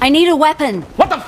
I need a weapon. What the